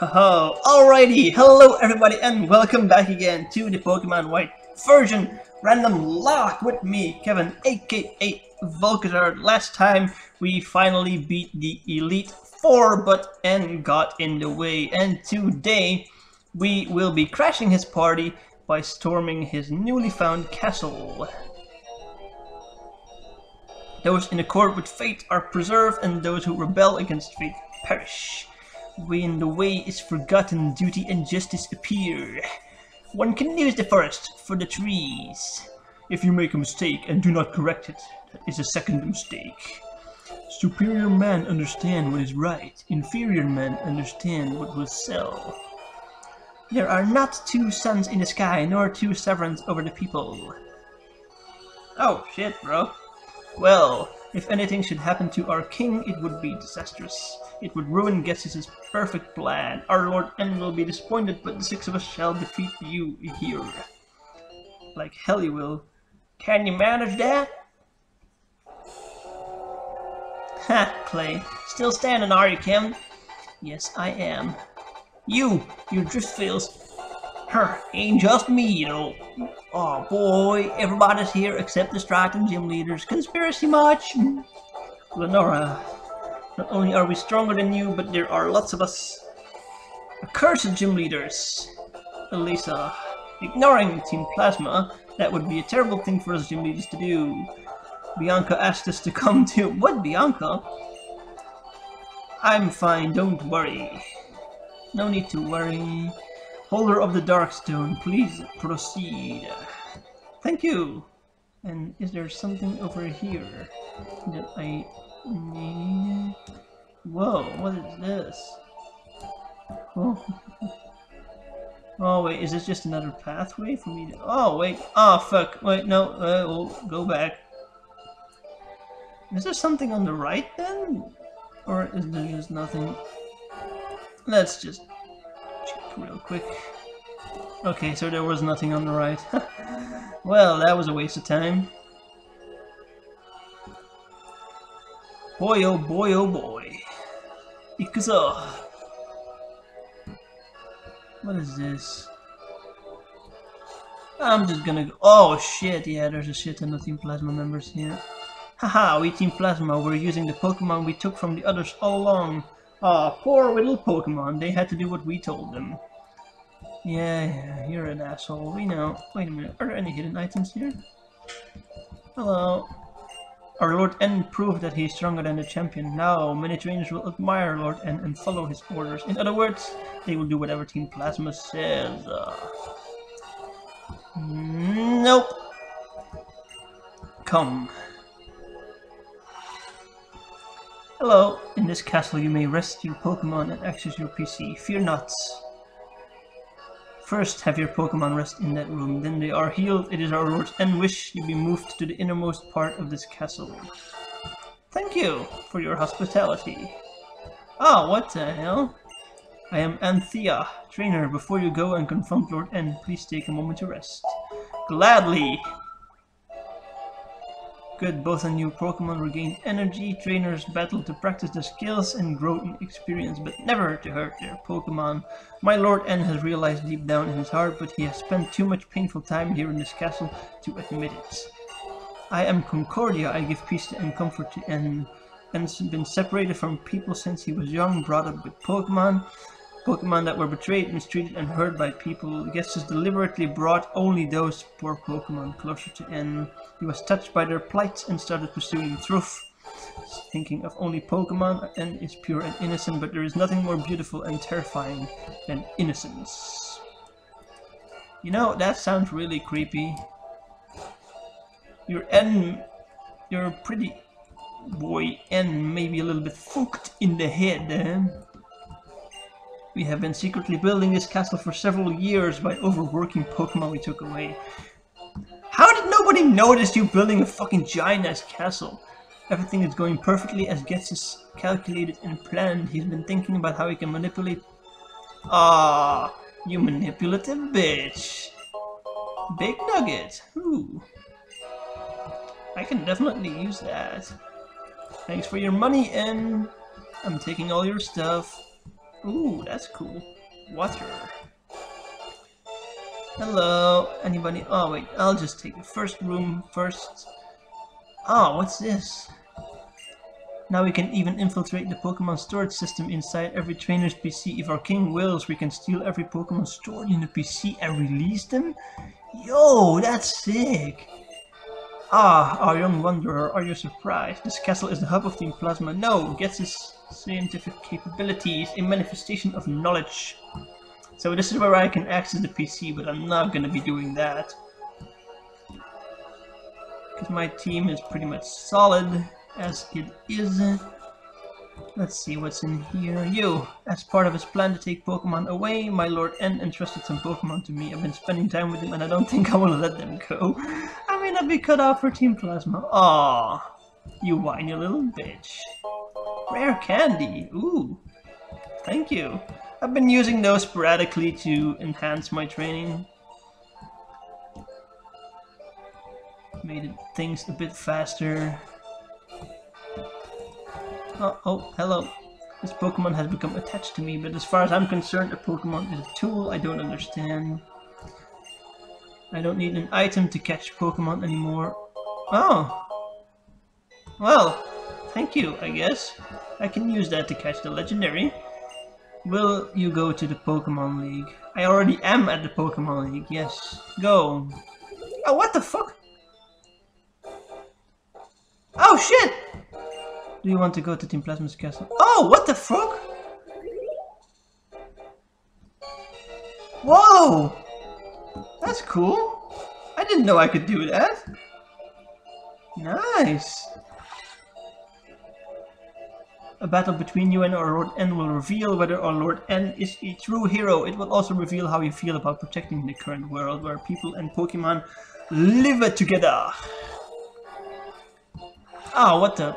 Ho Alrighty, hello everybody and welcome back again to the Pokemon White version RandomLocke with me, Kevin, aka Vulcazard. Last time we finally beat the Elite Four, but N got in the way, and today we will be crashing his party by storming his newly found castle. Those in accord with fate are preserved, and those who rebel against fate perish. When the way is forgotten, duty and justice appear. One can use the forest for the trees. If you make a mistake and do not correct it, that is a second mistake. Superior men understand what is right, inferior men understand what will sell. There are not two suns in the sky, nor two sovereigns over the people. Oh, shit, bro. Well, if anything should happen to our king, it would be disastrous. It would ruin Ghetsis' perfect plan. Our Lord N will be disappointed, but the six of us shall defeat you here. Like hell you will. Can you manage that? Ha, Clay. Still standing, are you, Kim? Yes, I am. You, your drift fails. Her, ain't just me, you know. Oh boy, everybody's here except the striking gym leaders. Conspiracy much? Lenora, not only are we stronger than you, but there are lots of us. Accursed gym leaders. Elesa, ignoring Team Plasma, that would be a terrible thing for us gym leaders to do. Bianca asked us to come to- What, Bianca? I'm fine, don't worry. No need to worry. Holder of the Darkstone, please proceed. Thank you. And is there something over here that I need? Whoa, what is this? Oh. oh wait, is this just another pathway for me to... Oh wait, oh fuck, wait, no, uh, we'll go back. Is there something on the right then? Or is there just nothing? Let's just real quick. Okay, so there was nothing on the right. well, that was a waste of time. Boy oh boy oh boy. Ikuzo. What is this? I'm just gonna go. Oh shit, yeah, there's a shit ton of Team Plasma members here. Haha, we Team Plasma we're using the Pokemon we took from the others all along. Ah, poor little Pokemon, they had to do what we told them. Yeah, you're an asshole, we know. Wait a minute, are there any hidden items here? Hello. Our Lord N proved that he is stronger than the champion. Now, many trainers will admire Lord N and follow his orders. In other words, they will do whatever Team Plasma says. Uh, nope. Come. Hello, in this castle you may rest your Pokemon and access your PC. Fear not. First, have your Pokemon rest in that room, then they are healed. It is our Lord's end wish you be moved to the innermost part of this castle. Thank you for your hospitality. Oh, what the hell? I am Anthea, trainer. Before you go and confront Lord N, please take a moment to rest. Gladly! Good, both a new Pokemon regain energy, trainers battle to practice their skills and grow in experience, but never to hurt their Pokemon. My Lord N has realized deep down in his heart, but he has spent too much painful time here in this castle to admit it. I am Concordia, I give peace and comfort to N. N's been separated from people since he was young, brought up with Pokemon. Pokemon that were betrayed, mistreated, and hurt by people. Ghetsis deliberately brought only those poor Pokemon closer to N. He was touched by their plight and started pursuing truth. Thinking of only Pokemon, N is pure and innocent, but there is nothing more beautiful and terrifying than innocence. You know, that sounds really creepy. Your N, your pretty boy N may be a little bit fucked in the head, eh? We have been secretly building this castle for several years by overworking Pokemon we took away. How did nobody notice you building a fucking giant-ass castle? Everything is going perfectly as Ghetsis calculated and planned. He's been thinking about how he can manipulate... Ah, you manipulative bitch. Big Nugget. Ooh. I can definitely use that. Thanks for your money, and I'm taking all your stuff. Ooh, that's cool. Water. Hello, anybody? Oh wait, I'll just take the first room first. Oh, what's this? Now we can even infiltrate the Pokemon storage system inside every trainer's PC. If our king wills, we can steal every Pokemon stored in the PC and release them? Yo, that's sick! Ah, our young wanderer, are you surprised? This castle is the hub of Team Plasma. No, gets his scientific capabilities, a manifestation of knowledge. So this is where I can access the PC, but I'm not gonna be doing that. Because my team is pretty much solid as it is. Let's see what's in here. You, as part of his plan to take Pokemon away, my Lord N entrusted some Pokemon to me. I've been spending time with him and I don't think I will let them go. I may not be cut out for Team Plasma. Aww, you whiny little bitch. Rare candy, ooh. Thank you. I've been using those sporadically to enhance my training. Made things a bit faster. Oh, oh, hello. This Pokemon has become attached to me, but as far as I'm concerned, a Pokemon is a tool I don't understand. I don't need an item to catch Pokemon anymore. Oh! Well, thank you, I guess. I can use that to catch the legendary. Will you go to the Pokemon League? I already am at the Pokemon League, yes. Go. Oh, what the fuck? Oh, shit! Do you want to go to Team Plasma's castle? Oh, what the fuck? Whoa! That's cool. I didn't know I could do that. Nice. A battle between you and our Lord N will reveal whether our Lord N is a true hero. It will also reveal how you feel about protecting the current world where people and Pokemon live together. Oh, what the...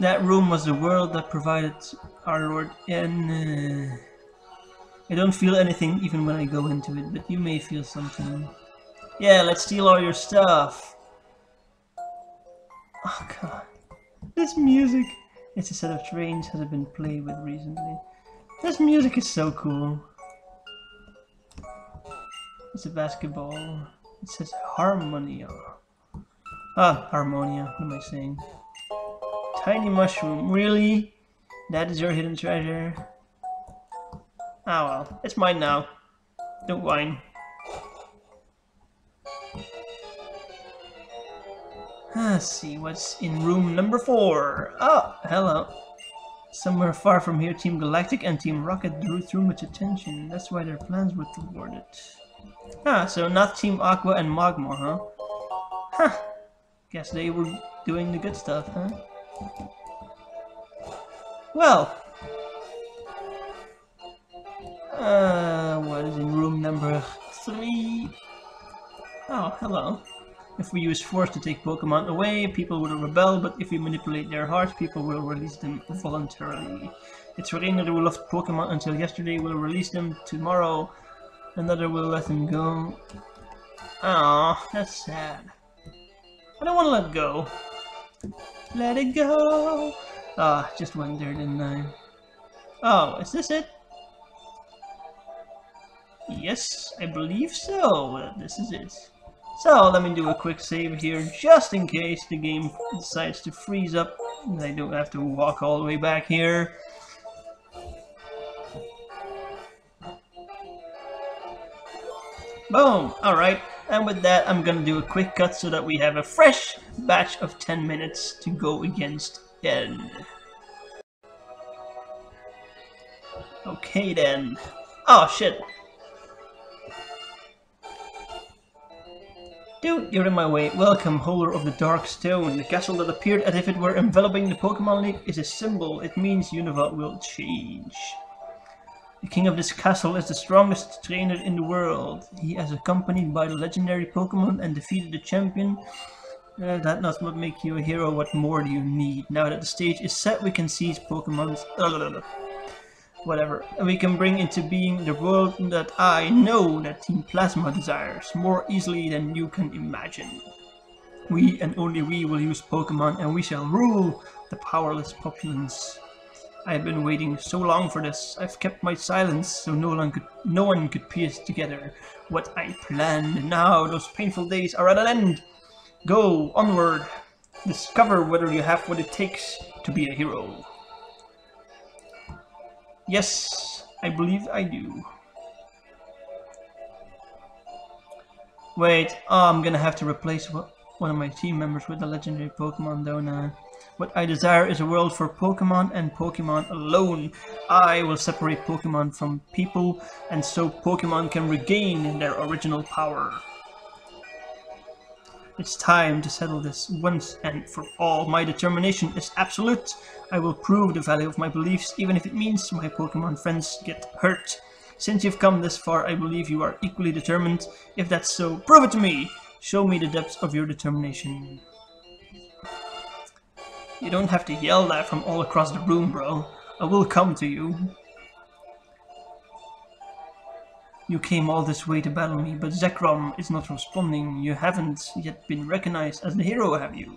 That room was the world that provided our Lord N. Uh, don't feel anything even when I go into it, but you may feel something. Yeah, let's steal all your stuff. Oh god. This music. It's a set of trains that have been played with recently. This music is so cool. It's a basketball. It says Harmonia. Ah, Harmonia. What am I saying? Tiny mushroom, really? That is your hidden treasure? Ah well, it's mine now. Don't whine. Let's see what's in room number four. Oh, hello. Somewhere far from here, Team Galactic and Team Rocket drew too much attention. That's why their plans were thwarted. Ah, so not Team Aqua and Magma, huh? Huh. Guess they were doing the good stuff, huh? Well. Uh, what is in room number three? Oh, hello. If we use force to take Pokemon away, people will rebel, but if we manipulate their hearts, people will release them voluntarily. It's Rainer who loved Pokemon until yesterday We'll release them tomorrow. Another will let them go. Ah, that's sad. I don't want to let go. Let it go. Ah, just went there, didn't I? Oh, is this it? Yes, I believe so. This is it. So, let me do a quick save here, just in case the game decides to freeze up and I don't have to walk all the way back here. Boom! Alright, and with that I'm gonna do a quick cut so that we have a fresh batch of 10 minutes to go against N. Okay then. Oh shit. Dude, you're in my way. Welcome, holder of the Dark Stone. The castle that appeared as if it were enveloping the Pokemon League is a symbol. It means Unova will change. The king of this castle is the strongest trainer in the world. He is accompanied by the legendary Pokemon and defeated the champion. Uh, that does not make you a hero, what more do you need? Now that the stage is set, we can seize Pokemon's... Whatever. We can bring into being the world that I know that Team Plasma desires, more easily than you can imagine. We and only we will use Pokemon and we shall rule the powerless populace. I've been waiting so long for this. I've kept my silence so no one could no one could piece together what I planned. Now those painful days are at an end. Go onward. Discover whether you have what it takes to be a hero. Yes, I believe I do. Wait, oh, I'm gonna have to replace one of my team members with a legendary Pokemon, don't? What I desire is a world for Pokemon and Pokemon alone. I will separate Pokemon from people, and so Pokemon can regain their original power. It's time to settle this once and for all. My determination is absolute. I will prove the value of my beliefs, even if it means my Pokemon friends get hurt. Since you've come this far, I believe you are equally determined. If that's so, prove it to me! Show me the depths of your determination. You don't have to yell that from all across the room, bro. I will come to you. You came all this way to battle me, but Zekrom is not responding. You haven't yet been recognized as the hero, have you?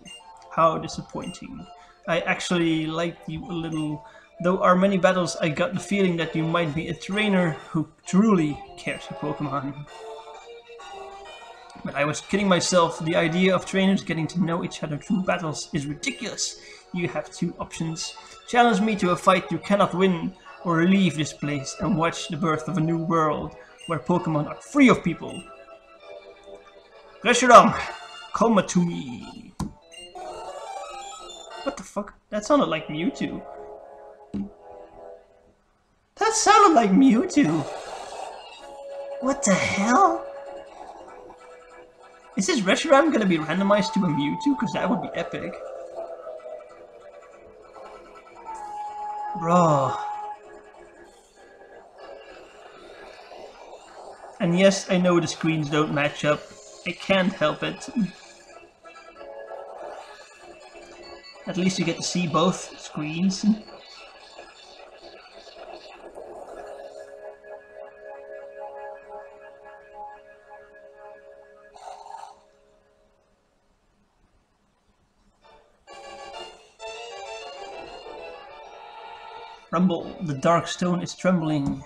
How disappointing. I actually liked you a little. Though our many battles, I got the feeling that you might be a trainer who truly cares for Pokemon. But I was kidding myself. The idea of trainers getting to know each other through battles is ridiculous. You have two options. Challenge me to a fight you cannot win, or leave this place and watch the birth of a new world where Pokemon are free of people. Reshiram, come to me. What the fuck? That sounded like Mewtwo. That sounded like Mewtwo. What the hell? Is this Reshiram gonna be randomized to a Mewtwo? Because that would be epic. Bro. And yes, I know the screens don't match up. I can't help it. At least you get to see both screens. Rumble, the dark stone is trembling.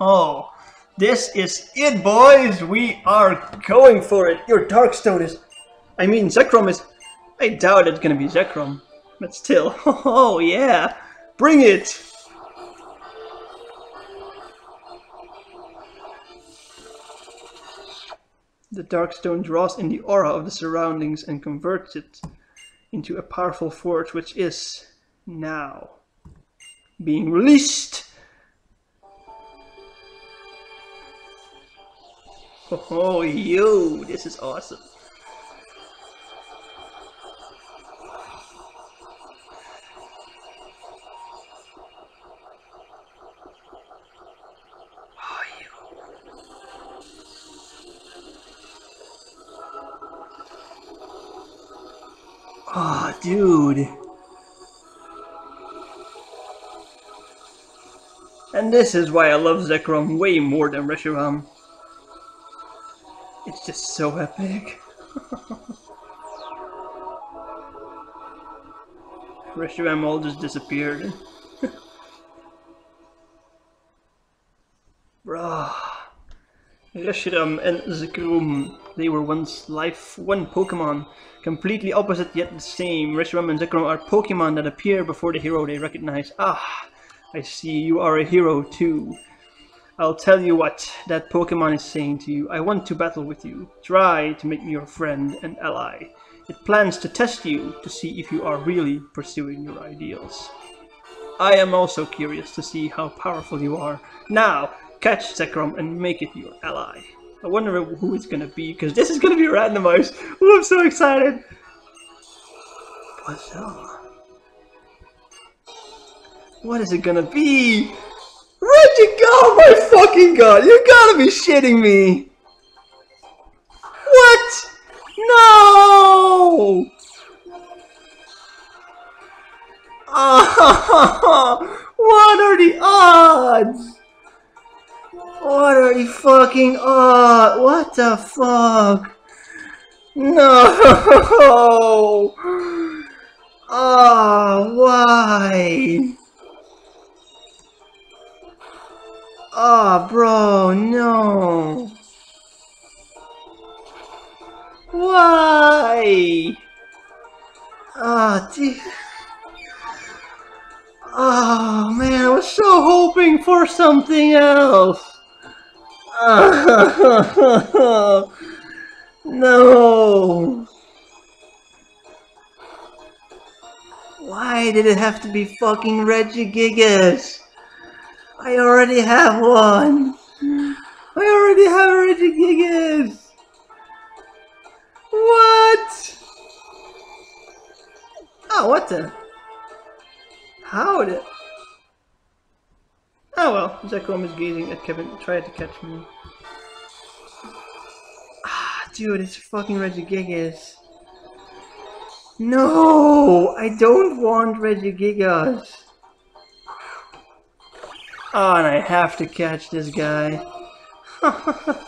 Oh, this is it, boys! We are going for it! Your dark stone is... I mean, Zekrom is... I doubt it's gonna be Zekrom. But still, oh yeah! Bring it! The dark stone draws in the aura of the surroundings and converts it into a powerful force which is now being released. Oh, yo, this is awesome. Oh, dude. And this is why I love Zekrom way more than Reshiram. It's just so epic. Reshiram all just disappeared. Bruh. Reshiram and Zekrom, they were once life one Pokemon, completely opposite yet the same. Reshiram and Zekrom are Pokemon that appear before the hero they recognize. Ah, I see you are a hero too. I'll tell you what that Pokemon is saying to you. I want to battle with you. Try to make me your friend and ally. It plans to test you to see if you are really pursuing your ideals. I am also curious to see how powerful you are. Now, catch Zekrom and make it your ally. I wonder who it's gonna be, because this is gonna be randomized. Oh, I'm so excited! Up? What is it gonna be? You go? My fucking god! You gotta be shitting me! What? No! Oh, what are the odds? What are the fucking odds? What the fuck? No! Oh, why? Oh, bro, no. Why? Ah, oh, Oh man, I was so hoping for something else. no. Why did it have to be fucking Reggie Regigigas? I already have one. I already have Regigigas. What? Oh, what the? How did... Oh well, Zekrom is gazing at Kevin, trying to catch me. Ah, dude, it's fucking Regigigas. No, I don't want Regigigas. Oh, and I have to catch this guy.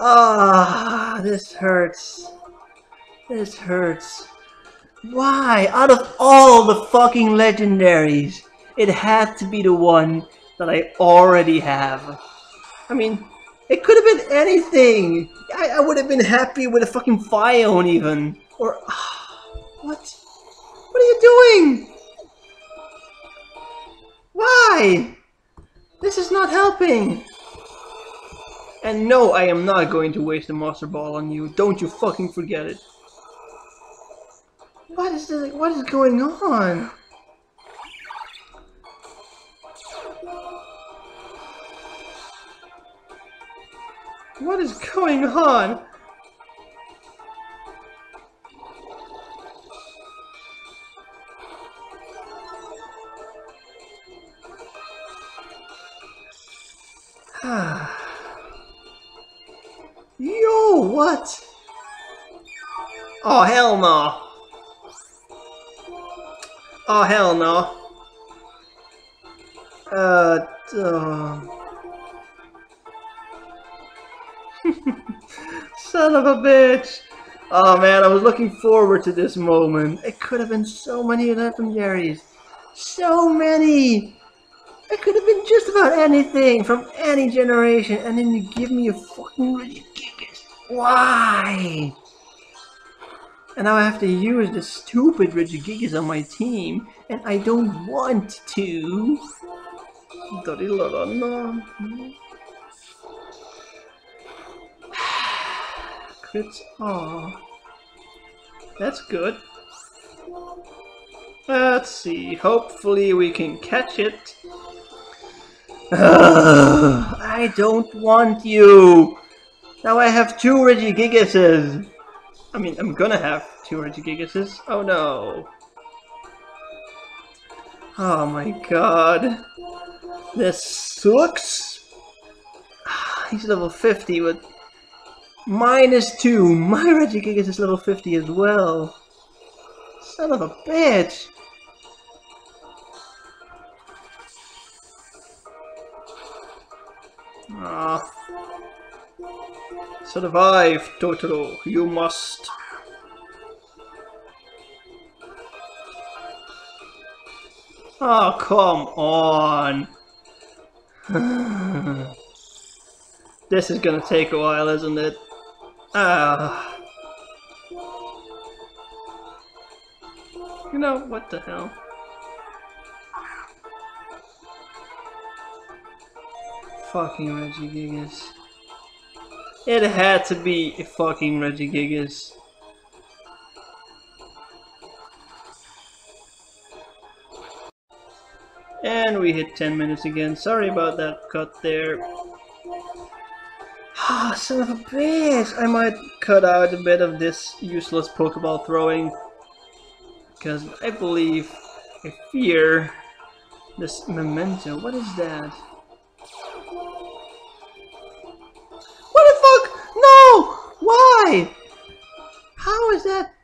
Ah, this hurts. This hurts. Why? Out of all the fucking legendaries, it had to be the one that I already have. I mean, it could have been anything. I, I would have been happy with a fucking Phione even. Or, uh, what? What are you doing? Why? This is not helping. And no, I am not going to waste a Master Ball on you. Don't you fucking forget it. What is this? What is going on? What is going on? What? Oh, hell no. Oh, hell no. Uh. Son of a bitch! Oh man, I was looking forward to this moment. It could have been so many legendaries. So many! It could have been just about anything from any generation, and then you give me a fucking. Why? And now I have to use the stupid Regigigas on my team, and I don't want to. Crits. Aw. That's good. Let's see. Hopefully we can catch it. I don't want you! Now I have two Regigigases! I mean, I'm gonna have two Regigigases. Oh no! Oh my god. This sucks! He's level 50 but... minus 2. My Regigigas is level 50 as well. Son of a bitch! Ah. Survive, Totoro. You must. Oh, come on. this is gonna take a while, isn't it? Ah. You know, what the hell? Fucking Regigigas. It had to be a fucking Regigigas. And we hit 10 minutes again. Sorry about that cut there. Ah, son of a bitch! I might cut out a bit of this useless Pokeball throwing. Because I believe, I fear, this memento. What is that? alive! How is that